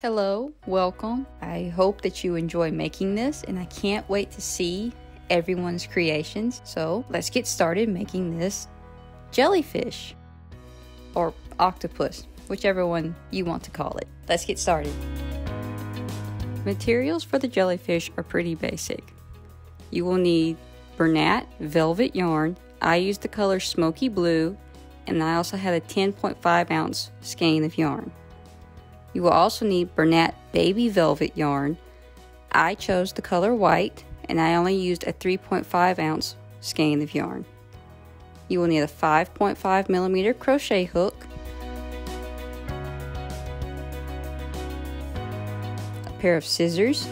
Hello, welcome. I hope that you enjoy making this, and I can't wait to see everyone's creations. So let's get started making this jellyfish or octopus, whichever one you want to call it. Let's get started. Materials for the jellyfish are pretty basic. You will need Bernat velvet yarn. I used the color smoky blue, and I also had a 10.5 ounce skein of yarn. You will also need Bernat baby velvet yarn. I chose the color white and I only used a 3.5 ounce skein of yarn. You will need a 5.5 millimeter crochet hook, a pair of scissors,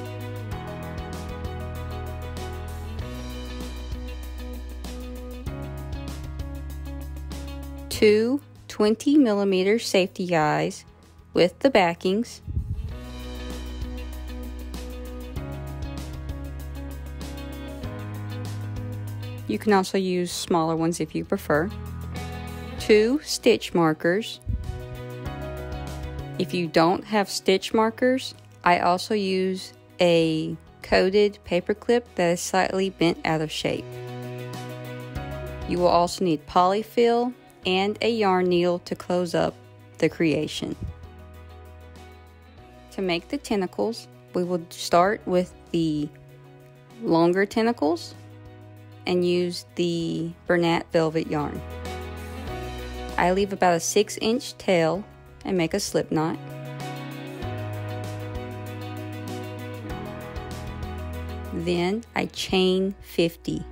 two 20 millimeter safety eyes with the backings. You can also use smaller ones if you prefer. Two stitch markers. If you don't have stitch markers, I also use a coated paper clip that is slightly bent out of shape. You will also need polyfill and a yarn needle to close up the creation. To make the tentacles, we will start with the longer tentacles and use the Bernat velvet yarn. I leave about a 6 inch tail and make a slip knot. Then I chain 50.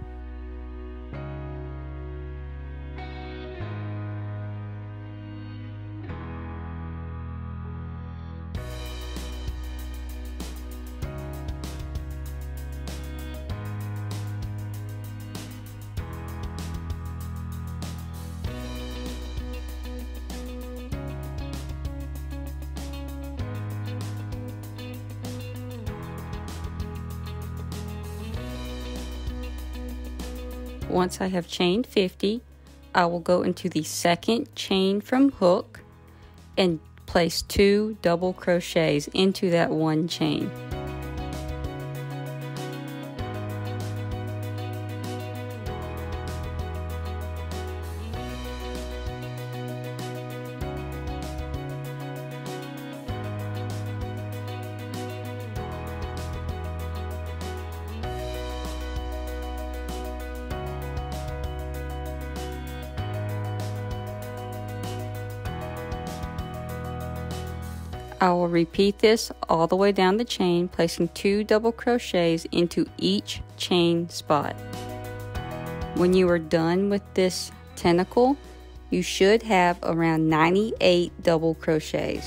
Once I have chained 50, I will go into the second chain from hook and place two double crochets into that one chain. I will repeat this all the way down the chain, placing two double crochets into each chain spot. When you are done with this tentacle, you should have around 98 double crochets.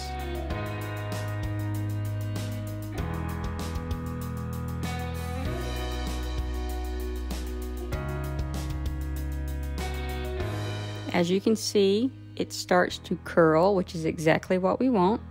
As you can see, it starts to curl, which is exactly what we want.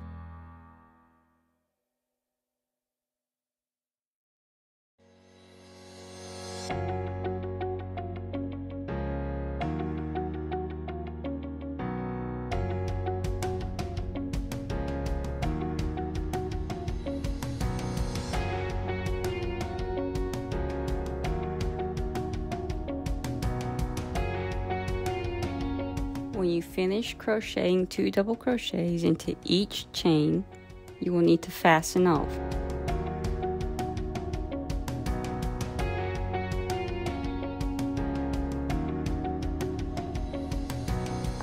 Finish crocheting two double crochets into each chain, you will need to fasten off.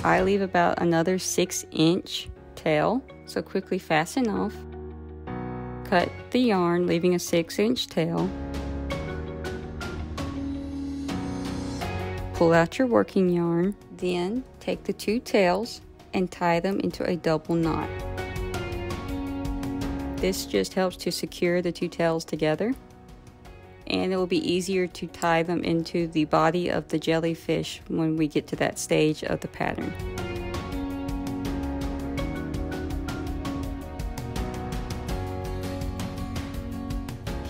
I leave about another 6 inch tail, so quickly fasten off. Cut the yarn, leaving a 6 inch tail. Pull out your working yarn, then take the two tails and tie them into a double knot. This just helps to secure the two tails together and it will be easier to tie them into the body of the jellyfish when we get to that stage of the pattern.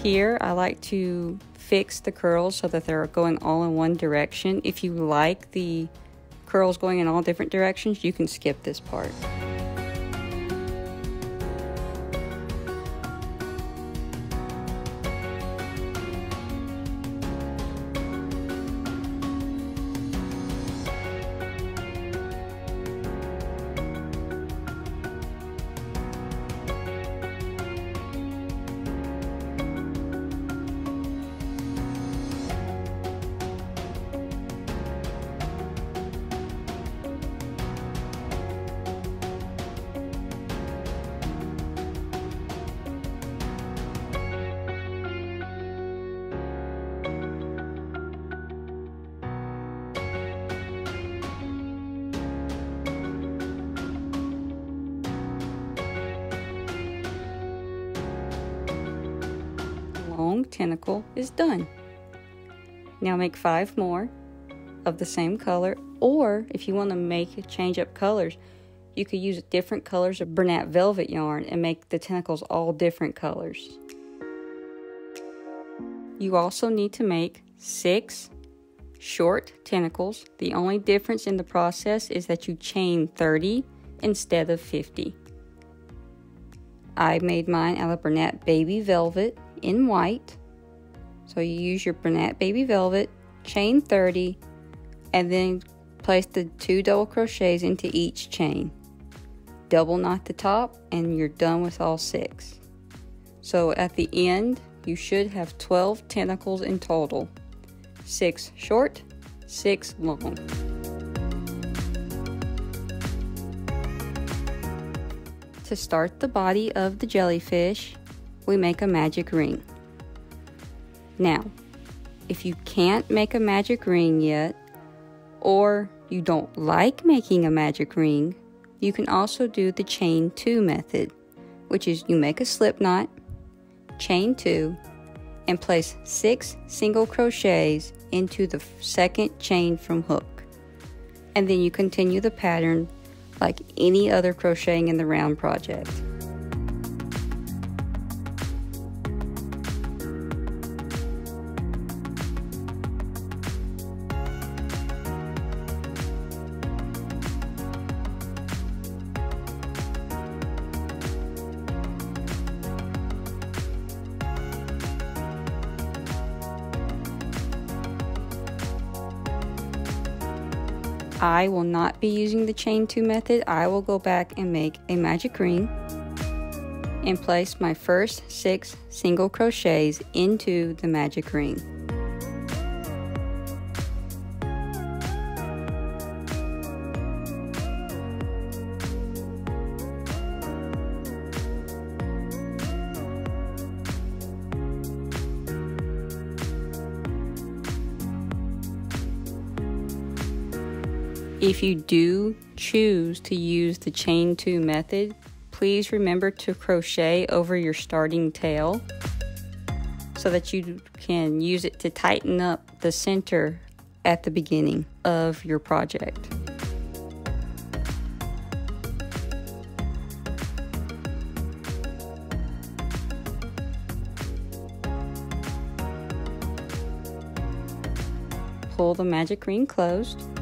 Here I like to fix the curls so that they're going all in one direction. If you like the curls going in all different directions, you can skip this part. Make five more of the same color, or if you want to make a change up colors, you could use different colors of Bernat velvet yarn and make the tentacles all different colors. You also need to make six short tentacles. The only difference in the process is that you chain 30 instead of 50. I made mine out of Bernat Baby Velvet in white. So you use your Bernat Baby Velvet, chain 30, and then place the two double crochets into each chain. Double knot the top and you're done with all six. So at the end, you should have 12 tentacles in total. 6 short, 6 long. To start the body of the jellyfish, we make a magic ring. Now, if you can't make a magic ring yet, or you don't like making a magic ring, you can also do the chain two method, which is you make a slip knot, chain two, and place six single crochets into the second chain from hook. And then you continue the pattern like any other crocheting in the round project. I will not be using the chain two method. I will go back and make a magic ring and place my first six single crochets into the magic ring. If you do choose to use the chain two method, please remember to crochet over your starting tail so that you can use it to tighten up the center at the beginning of your project. Pull the magic ring closed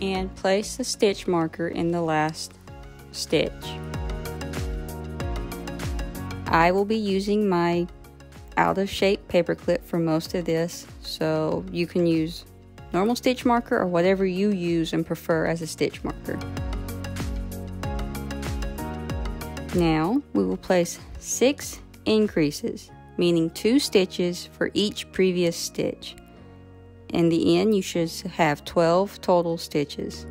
and place the stitch marker in the last stitch. I will be using my out of shape paper clip for most of this so you can use normal stitch marker or whatever you use and prefer as a stitch marker. Now we will place six increases meaning two stitches for each previous stitch. In the end, you should have 12 total stitches.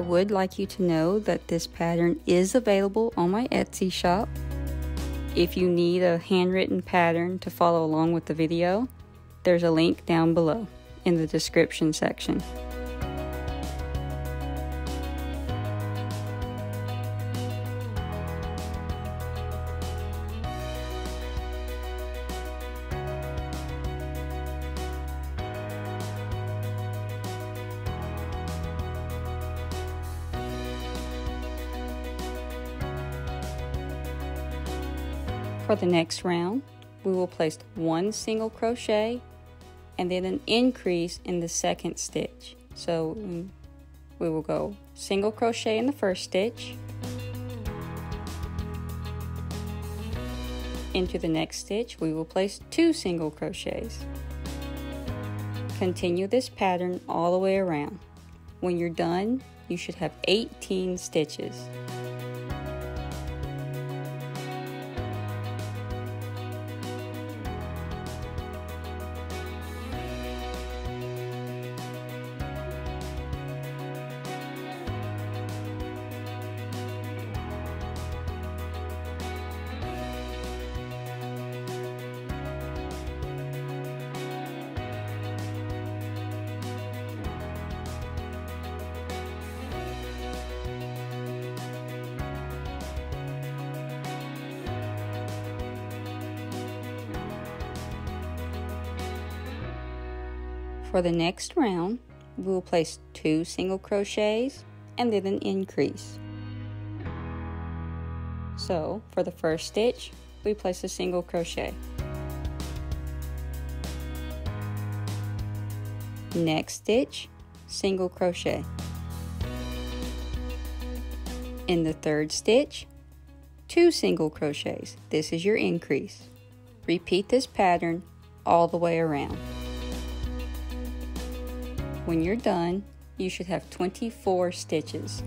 I would like you to know that this pattern is available on my Etsy shop. If you need a handwritten pattern to follow along with the video, there's a link down below in the description section. The next round, we will place one single crochet and then an increase in the second stitch. So mm, we will go single crochet in the first stitch, into the next stitch we will place two single crochets. Continue this pattern all the way around. When you're done, you should have 18 stitches. For the next round, we will place two single crochets and then an increase. So for the first stitch, we place a single crochet. Next stitch, single crochet. In the third stitch, two single crochets. This is your increase. Repeat this pattern all the way around. When you're done, you should have 24 stitches.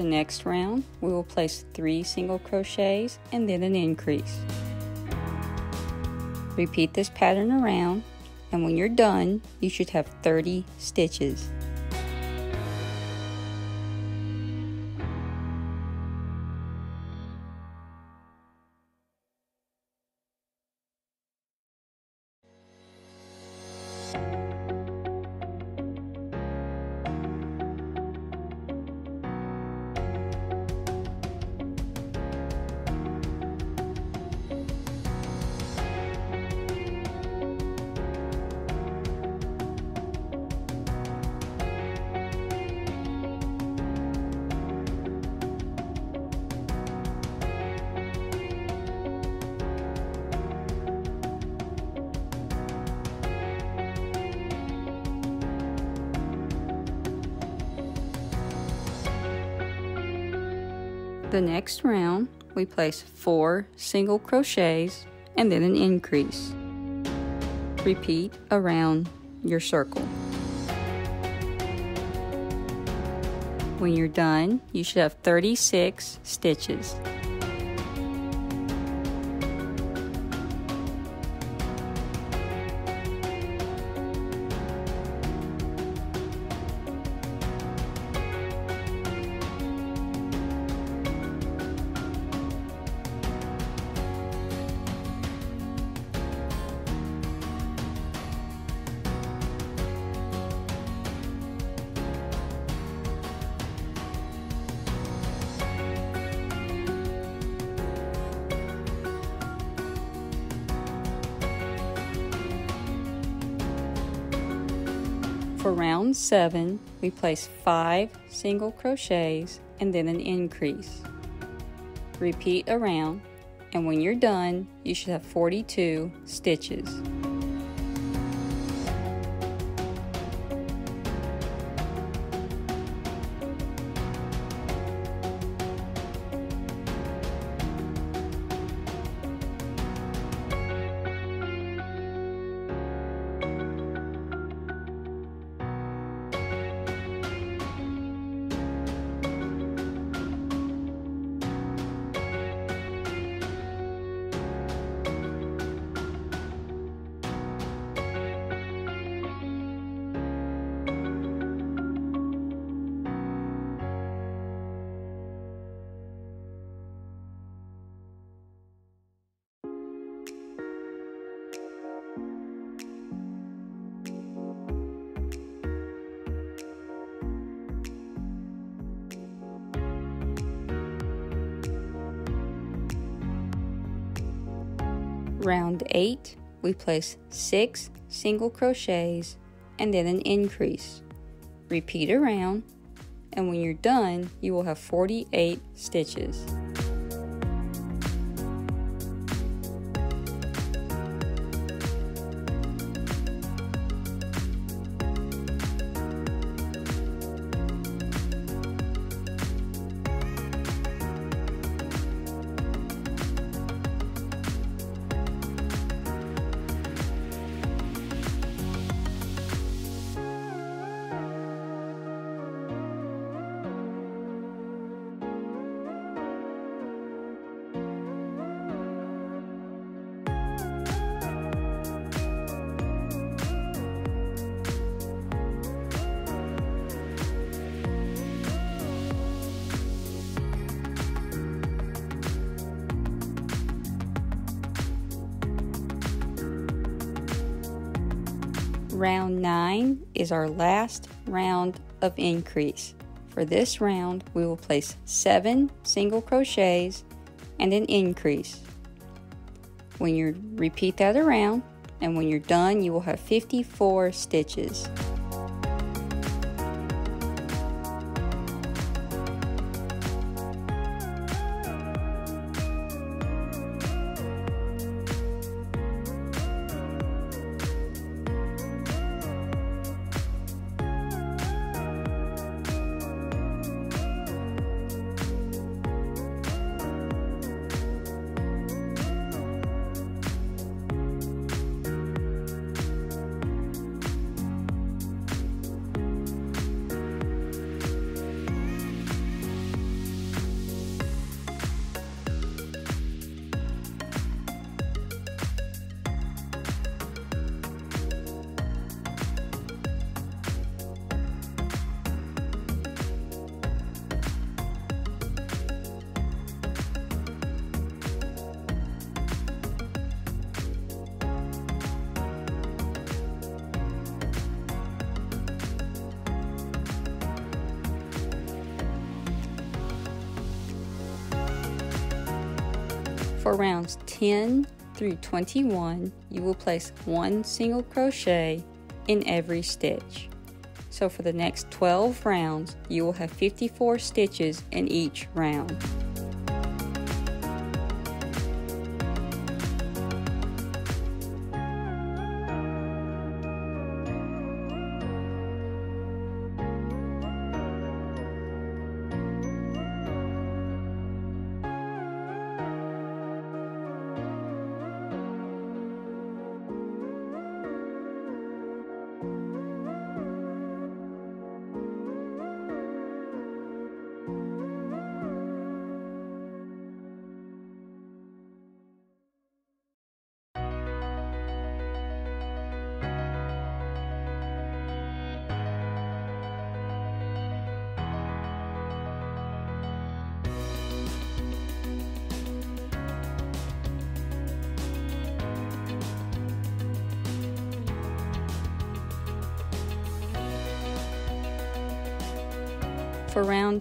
The next round, we will place three single crochets and then an increase. Repeat this pattern around and when you're done, you should have 30 stitches. The next round, we place four single crochets and then an increase. Repeat around your circle. When you're done, you should have 36 stitches. 7, we place 5 single crochets and then an increase. Repeat around, and when you're done, you should have 42 stitches. We place 6 single crochets and then an increase. Repeat around, and when you're done, you will have 48 stitches. Round 9 is our last round of increase. For this round, we will place 7 single crochets and an increase. When you repeat that around, and when you're done, you will have 54 stitches. For rounds 10 through 21, you will place one single crochet in every stitch. So for the next 12 rounds, you will have 54 stitches in each round.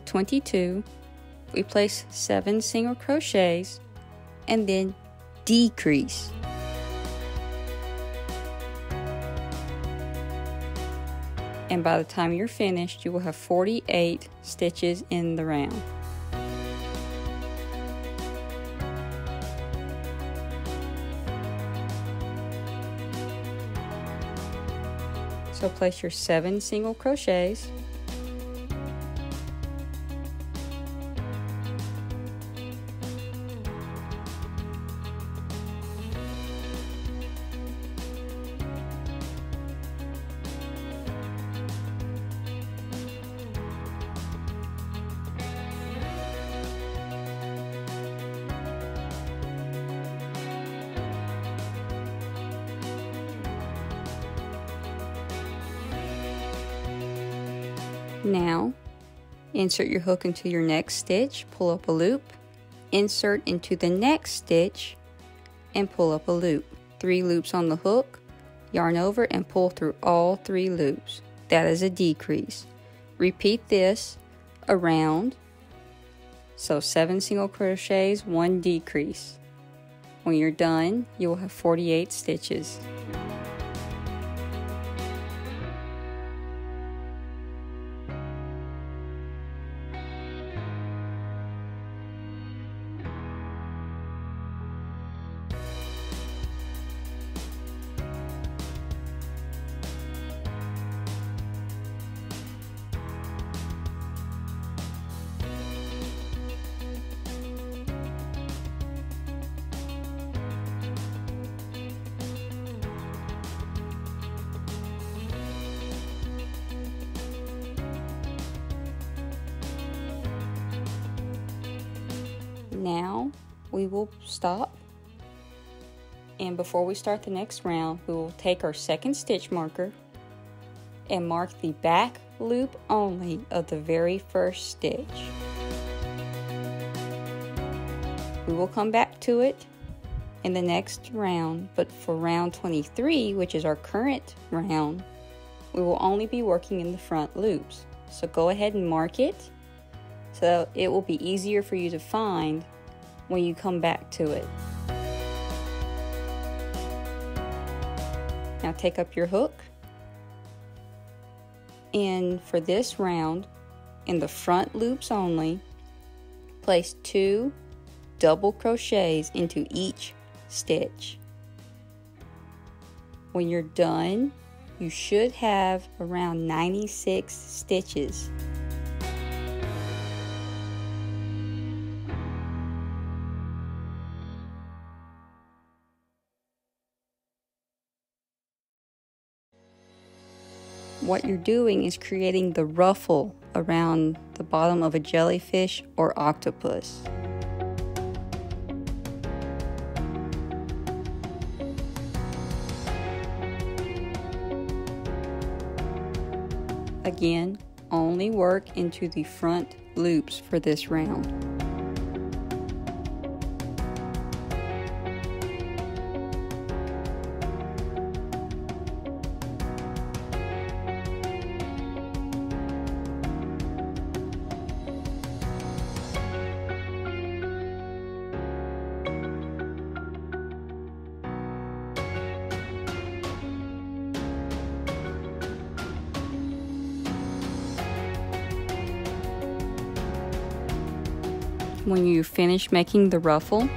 22, we place 7 single crochets and then decrease. And by the time you're finished, you will have 48 stitches in the round. So place your 7 single crochets insert your hook into your next stitch, pull up a loop, insert into the next stitch, and pull up a loop. Three loops on the hook, yarn over and pull through all three loops. That is a decrease. Repeat this around. So seven single crochets, one decrease. When you're done, you will have 48 stitches. Now we will stop and before we start the next round we will take our second stitch marker and mark the back loop only of the very first stitch. We will come back to it in the next round, but for round 23, which is our current round, we will only be working in the front loops. So go ahead and mark it so it will be easier for you to find when you come back to it. Now take up your hook and for this round, in the front loops only, place two double crochets into each stitch. When you're done, you should have around 96 stitches. What you're doing is creating the ruffle around the bottom of a jellyfish or octopus. Again, only work into the front loops for this round. Finish making the ruffle,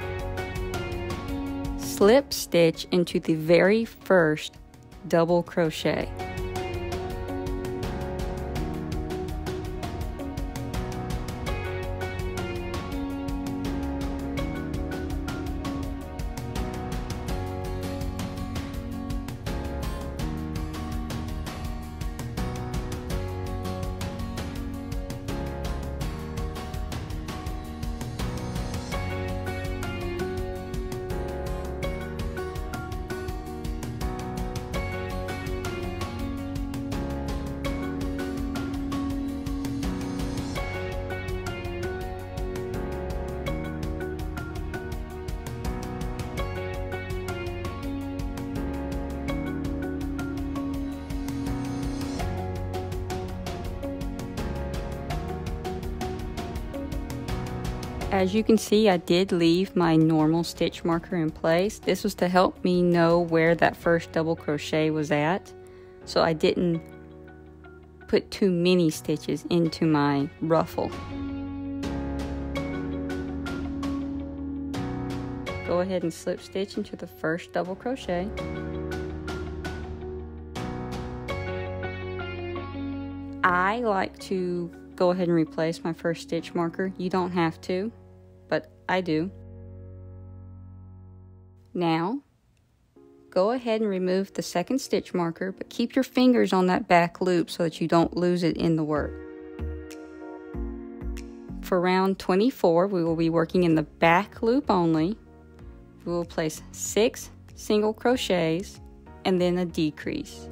slip stitch into the very first double crochet. As you can see, I did leave my normal stitch marker in place. This was to help me know where that first double crochet was at. So I didn't put too many stitches into my ruffle. Go ahead and slip stitch into the first double crochet. I like to go ahead and replace my first stitch marker. You don't have to. I do. Now, go ahead and remove the second stitch marker, but keep your fingers on that back loop so that you don't lose it in the work. For round 24, we will be working in the back loop only. We will place six single crochets and then a decrease.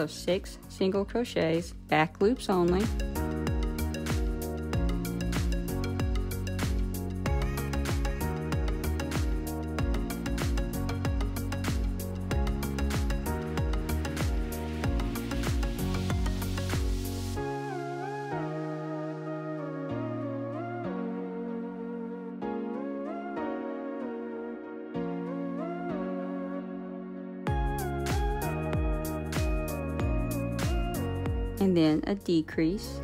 So six single crochets, back loops only. And then a decrease.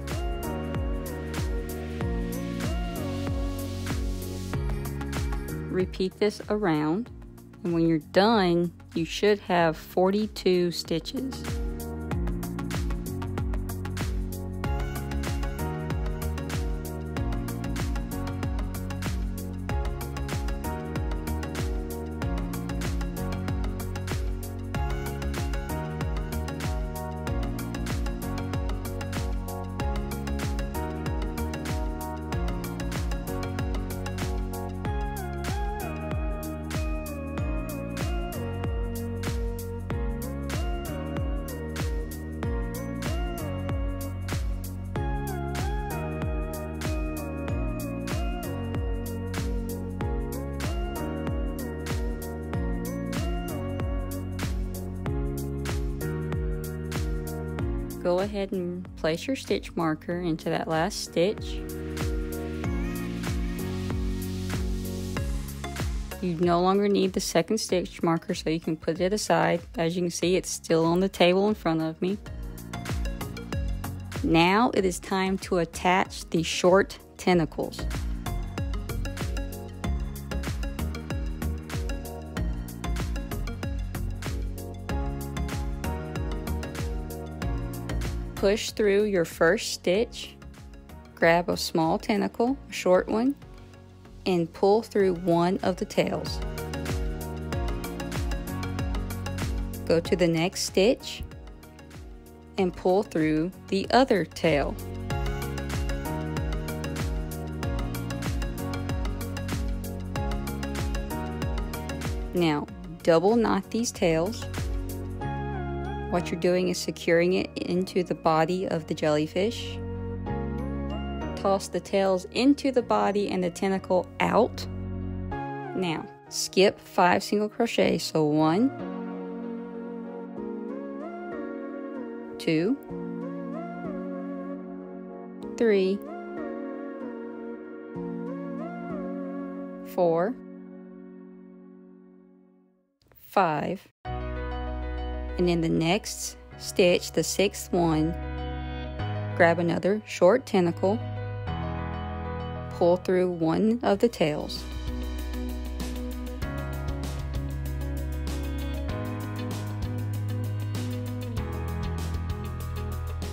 Repeat this around and when you're done you should have 42 stitches. Place your stitch marker into that last stitch. You no longer need the second stitch marker so you can put it aside. As you can see, it's still on the table in front of me. Now it is time to attach the short tentacles. Push through your first stitch, grab a small tentacle, a short one, and pull through one of the tails. Go to the next stitch and pull through the other tail. Now, double knot these tails. What you're doing is securing it into the body of the jellyfish toss the tails into the body and the tentacle out. Now, skip five single crochet. So one, two, three, four, five, and in the next stitch, the sixth one, grab another short tentacle pull through one of the tails.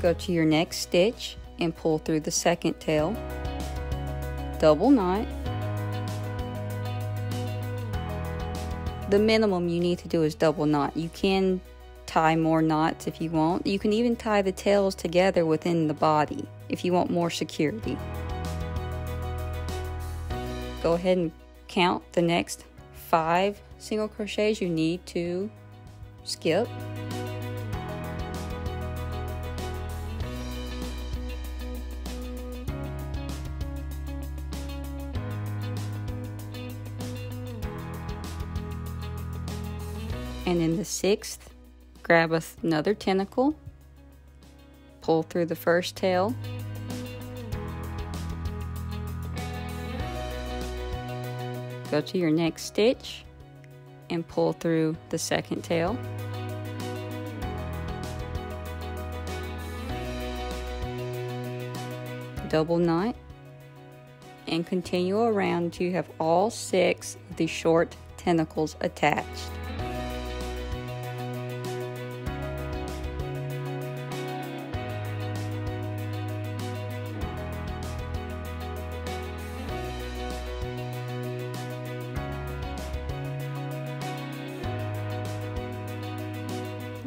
Go to your next stitch and pull through the second tail. Double knot. The minimum you need to do is double knot. You can tie more knots if you want. You can even tie the tails together within the body if you want more security go ahead and count the next five single crochets you need to skip. And in the sixth, grab another tentacle, pull through the first tail, go to your next stitch and pull through the second tail. Double knot and continue around until you have all six of the short tentacles attached.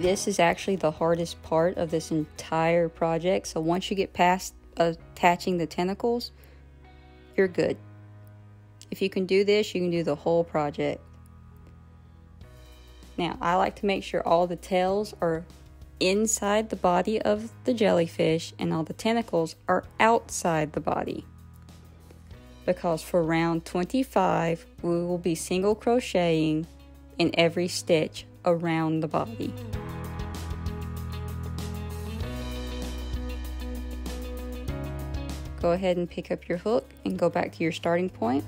This is actually the hardest part of this entire project. So once you get past attaching the tentacles, you're good. If you can do this, you can do the whole project. Now, I like to make sure all the tails are inside the body of the jellyfish and all the tentacles are outside the body. Because for round 25, we will be single crocheting in every stitch around the body. Go ahead and pick up your hook and go back to your starting point.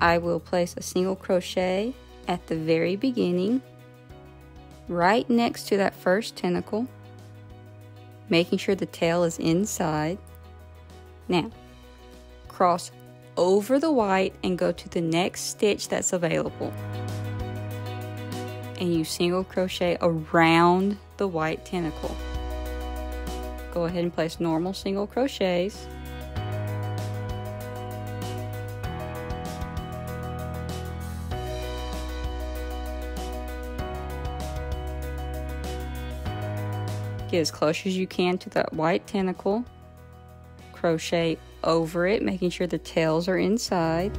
I will place a single crochet at the very beginning, right next to that first tentacle, making sure the tail is inside. Now, cross over the white and go to the next stitch that's available and you single crochet around the white tentacle. Go ahead and place normal single crochets. Get as close as you can to that white tentacle. Crochet over it, making sure the tails are inside.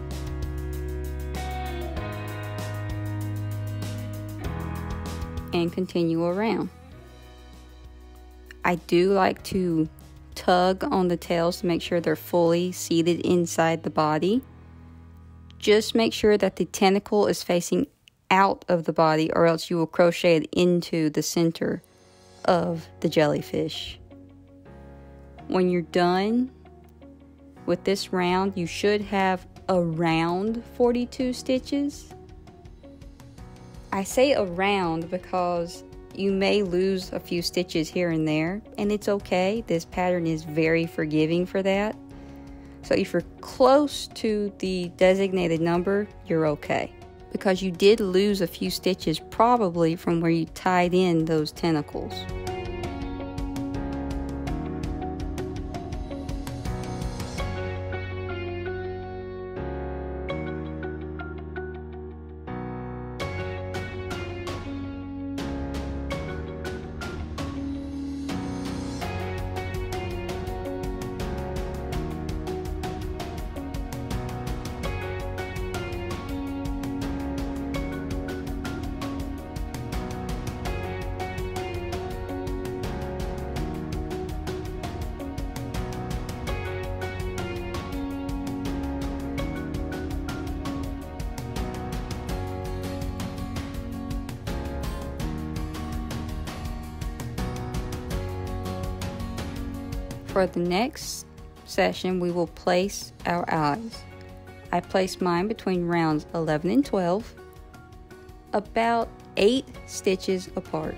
and continue around. I do like to tug on the tails to make sure they're fully seated inside the body. Just make sure that the tentacle is facing out of the body or else you will crochet it into the center of the jellyfish. When you're done with this round, you should have around 42 stitches. I say around because you may lose a few stitches here and there, and it's okay. This pattern is very forgiving for that. So if you're close to the designated number, you're okay. Because you did lose a few stitches probably from where you tied in those tentacles. For the next session, we will place our eyes. I place mine between rounds 11 and 12, about 8 stitches apart.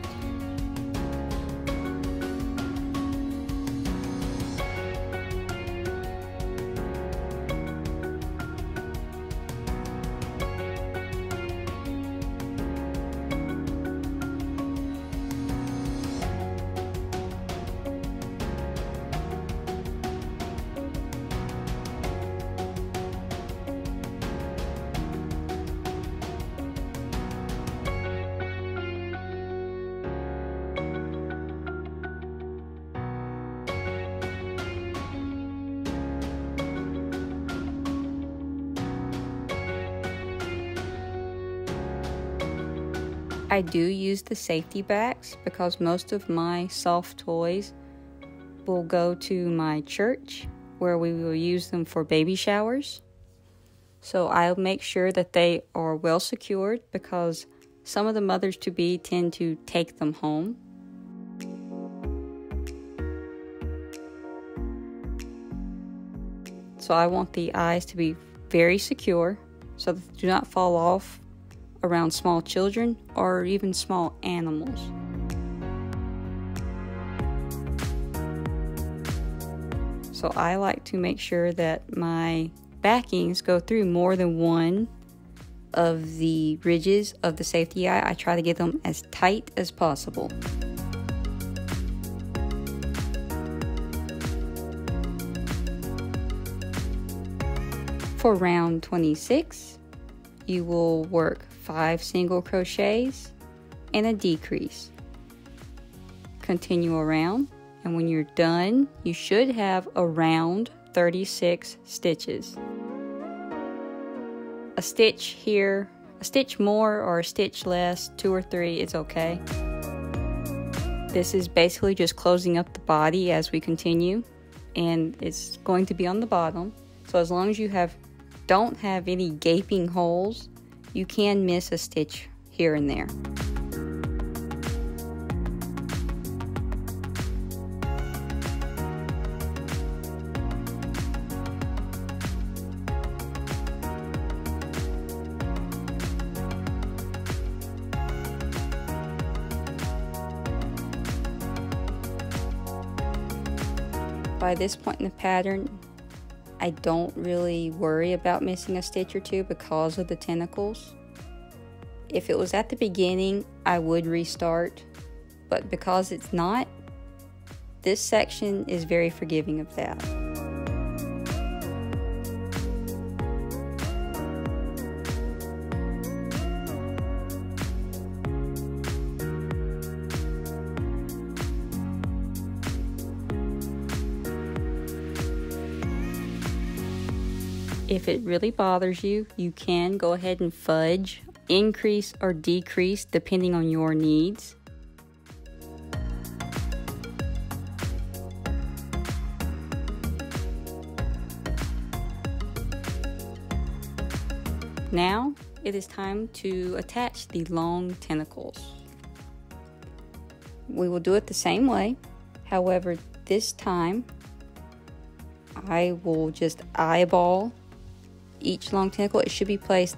I do use the safety backs because most of my soft toys will go to my church where we will use them for baby showers. So I'll make sure that they are well secured because some of the mothers to be tend to take them home. So I want the eyes to be very secure so that they do not fall off around small children or even small animals. So I like to make sure that my backings go through more than one of the ridges of the safety eye. I try to get them as tight as possible. For round 26, you will work five single crochets and a decrease. Continue around and when you're done you should have around 36 stitches. A stitch here, a stitch more or a stitch less, two or three is okay. This is basically just closing up the body as we continue and it's going to be on the bottom. So as long as you have don't have any gaping holes you can miss a stitch here and there. By this point in the pattern, I don't really worry about missing a stitch or two because of the tentacles. If it was at the beginning, I would restart, but because it's not, this section is very forgiving of that. It really bothers you, you can go ahead and fudge, increase or decrease depending on your needs. Now it is time to attach the long tentacles. we will do it the same way. However, this time I will just eyeball each long tentacle. It should be placed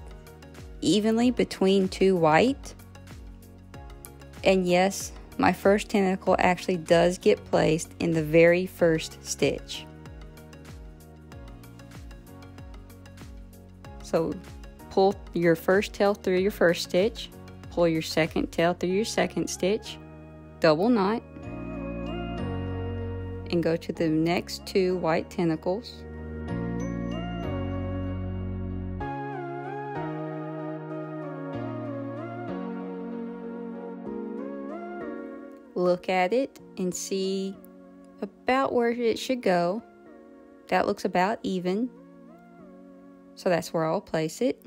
evenly between two white. And yes, my first tentacle actually does get placed in the very first stitch. So pull your first tail through your first stitch, pull your second tail through your second stitch, double knot, and go to the next two white tentacles. Look at it and see about where it should go. That looks about even. So that's where I'll place it.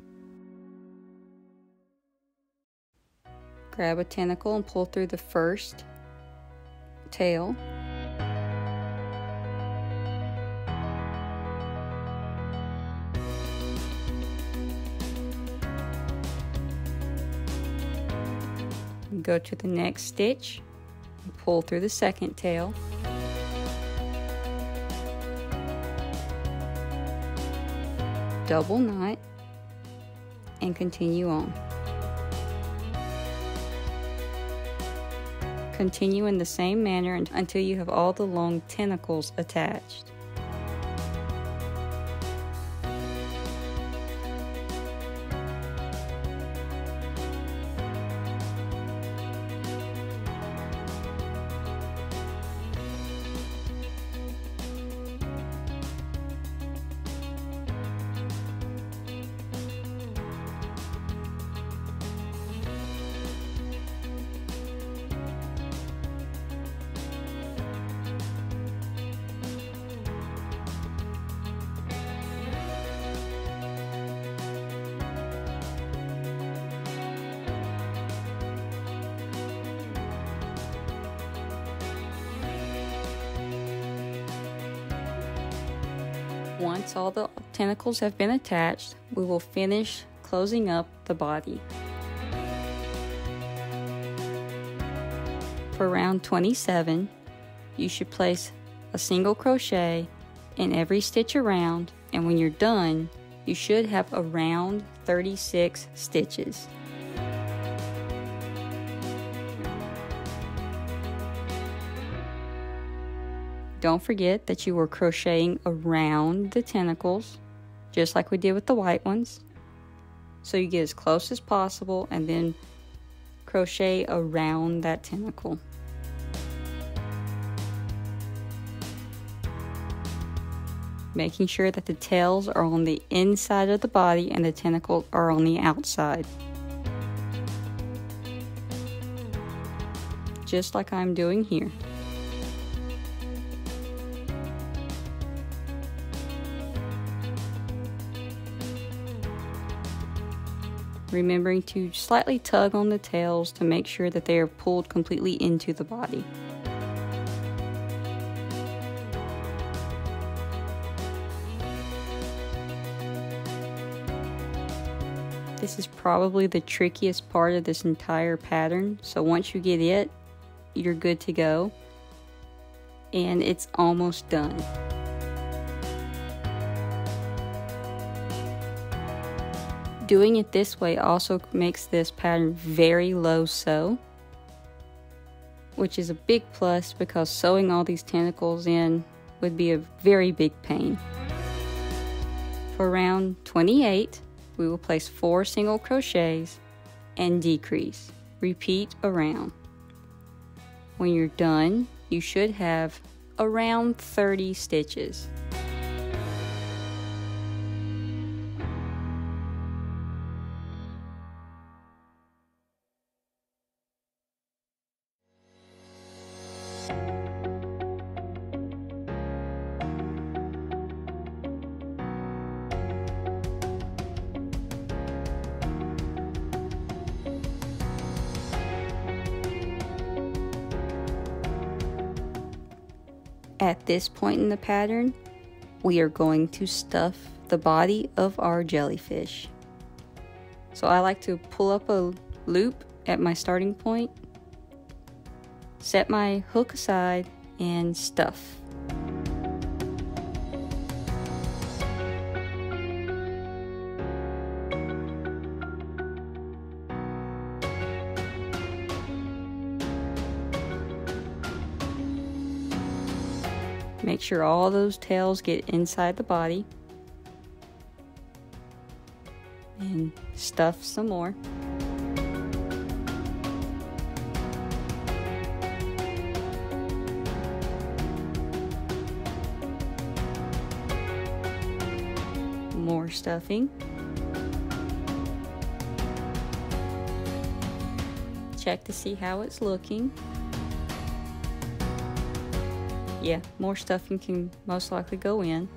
Grab a tentacle and pull through the first tail. Go to the next stitch pull through the second tail. Double knot and continue on. Continue in the same manner until you have all the long tentacles attached. Once all the tentacles have been attached, we will finish closing up the body. For round 27, you should place a single crochet in every stitch around and when you're done, you should have around 36 stitches. Don't forget that you are crocheting around the tentacles, just like we did with the white ones. So you get as close as possible and then crochet around that tentacle. Making sure that the tails are on the inside of the body and the tentacles are on the outside. Just like I'm doing here. Remembering to slightly tug on the tails to make sure that they are pulled completely into the body. This is probably the trickiest part of this entire pattern, so once you get it, you're good to go. And it's almost done. Doing it this way also makes this pattern very low sew, which is a big plus because sewing all these tentacles in would be a very big pain. For round 28, we will place four single crochets and decrease. Repeat around. When you're done, you should have around 30 stitches. This point in the pattern, we are going to stuff the body of our jellyfish. So I like to pull up a loop at my starting point, set my hook aside and stuff. Make sure all those tails get inside the body. And stuff some more. More stuffing. Check to see how it's looking yeah, more stuffing can most likely go in.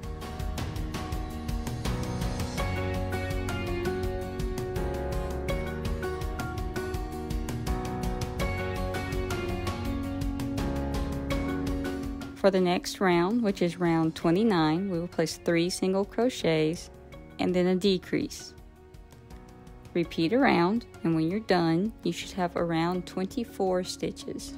For the next round, which is round 29, we will place three single crochets and then a decrease. Repeat around, and when you're done, you should have around 24 stitches.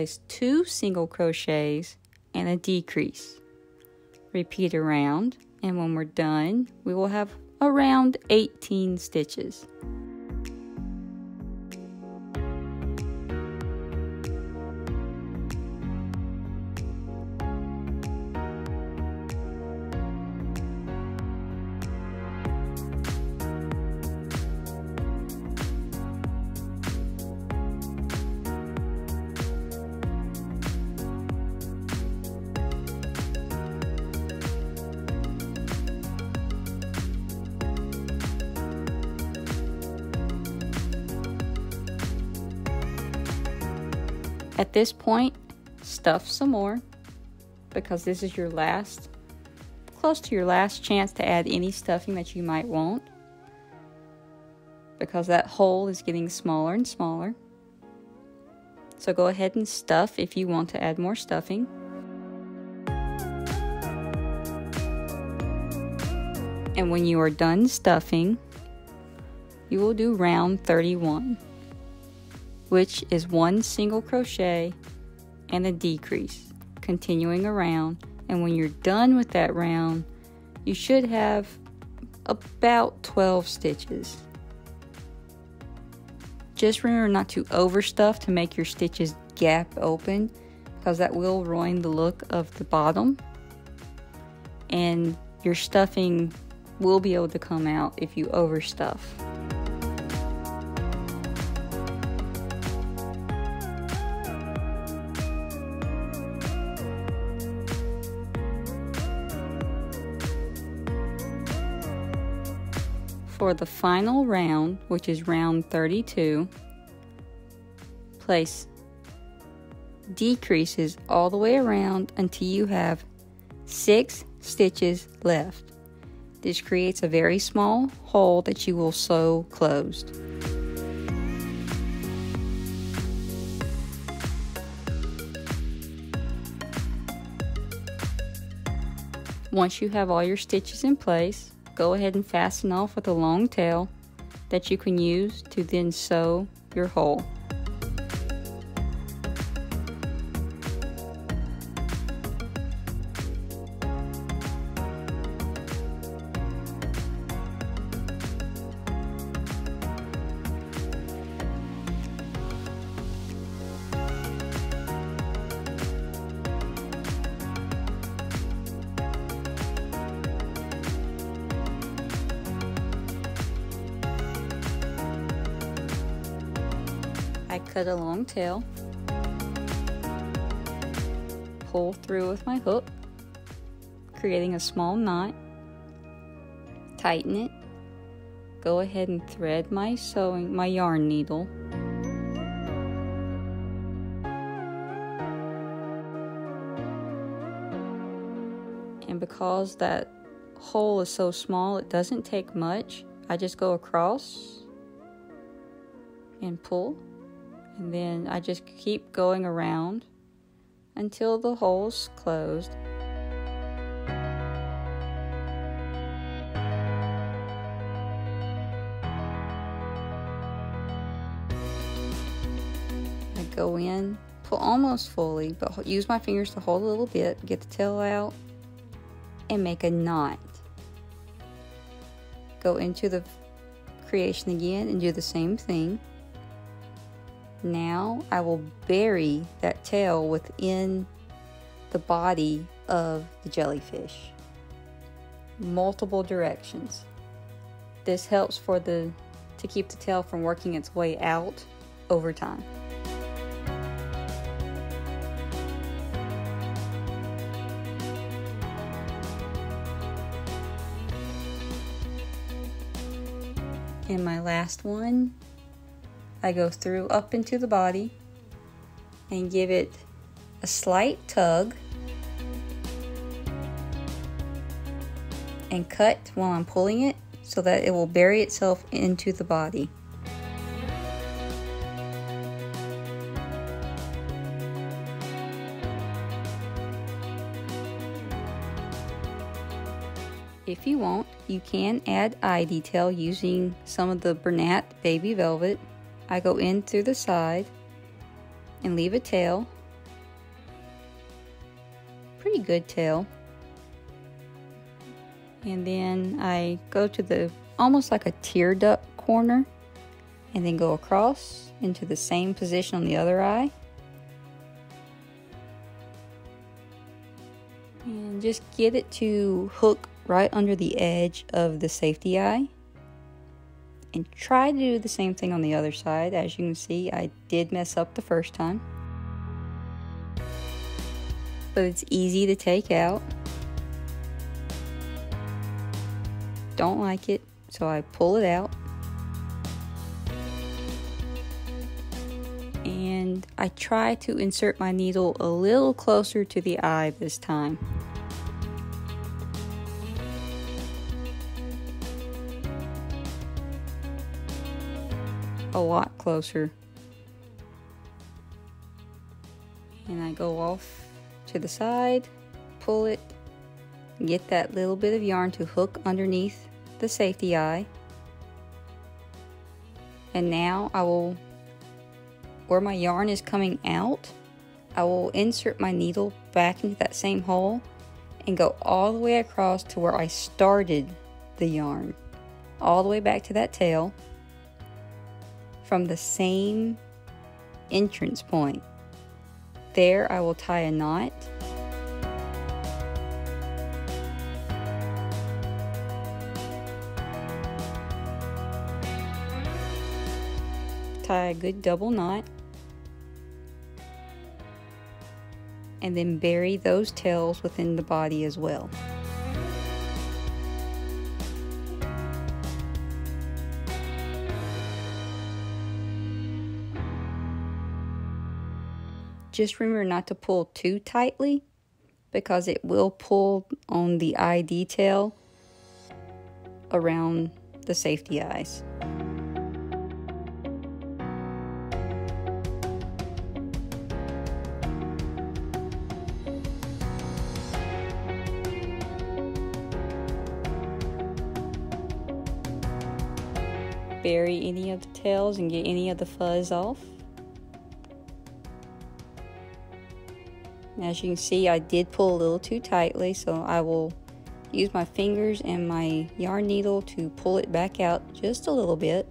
Place two single crochets and a decrease. Repeat around, and when we're done, we will have around 18 stitches. This point, stuff some more because this is your last, close to your last chance to add any stuffing that you might want because that hole is getting smaller and smaller. So go ahead and stuff if you want to add more stuffing. And when you are done stuffing, you will do round 31 which is one single crochet and a decrease, continuing around. And when you're done with that round, you should have about 12 stitches. Just remember not to overstuff to make your stitches gap open because that will ruin the look of the bottom. And your stuffing will be able to come out if you overstuff. For the final round, which is round 32, place decreases all the way around until you have six stitches left. This creates a very small hole that you will sew closed. Once you have all your stitches in place, go ahead and fasten off with a long tail that you can use to then sew your hole. Tail, pull through with my hook, creating a small knot, tighten it, go ahead and thread my sewing, my yarn needle. And because that hole is so small, it doesn't take much. I just go across and pull, and then I just keep going around until the hole's closed. I go in, pull almost fully, but use my fingers to hold a little bit, get the tail out, and make a knot. Go into the creation again and do the same thing. Now I will bury that tail within the body of the jellyfish. Multiple directions. This helps for the to keep the tail from working its way out over time. And my last one, I go through up into the body and give it a slight tug and cut while I'm pulling it so that it will bury itself into the body. If you want, you can add eye detail using some of the Bernat Baby Velvet. I go in through the side and leave a tail. Pretty good tail. And then I go to the almost like a tear duct corner and then go across into the same position on the other eye. And just get it to hook right under the edge of the safety eye. And try to do the same thing on the other side. As you can see, I did mess up the first time. But it's easy to take out. Don't like it, so I pull it out. And I try to insert my needle a little closer to the eye this time. A lot closer. And I go off to the side, pull it, get that little bit of yarn to hook underneath the safety eye. And now I will, where my yarn is coming out, I will insert my needle back into that same hole and go all the way across to where I started the yarn. All the way back to that tail from the same entrance point. There I will tie a knot. Tie a good double knot. And then bury those tails within the body as well. Just remember not to pull too tightly because it will pull on the eye detail around the safety eyes. Bury any of the tails and get any of the fuzz off. As you can see, I did pull a little too tightly, so I will use my fingers and my yarn needle to pull it back out just a little bit.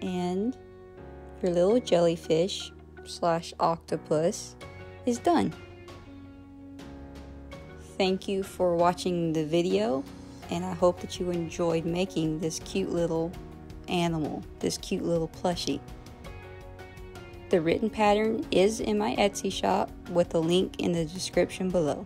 And your little jellyfish slash octopus is done. Thank you for watching the video, and I hope that you enjoyed making this cute little animal, this cute little plushie. The written pattern is in my Etsy shop with a link in the description below.